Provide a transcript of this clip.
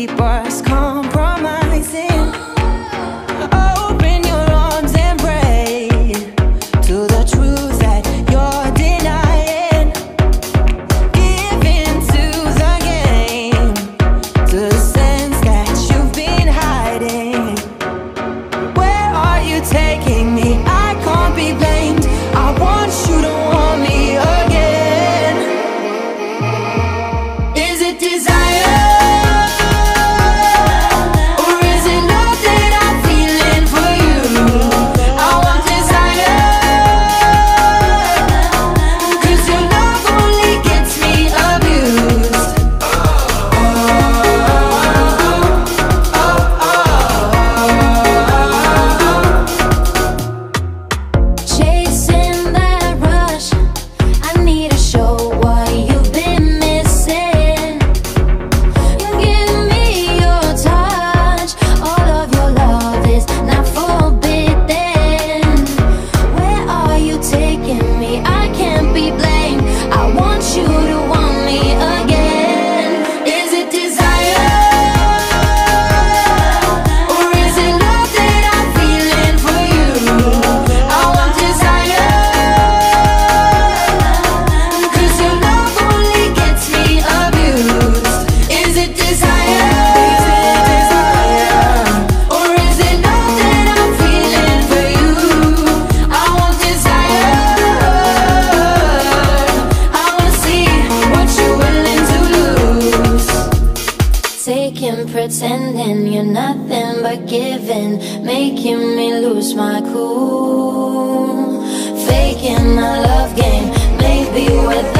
keep us company. Pretending you're nothing but giving, making me lose my cool. Faking a love game, maybe we're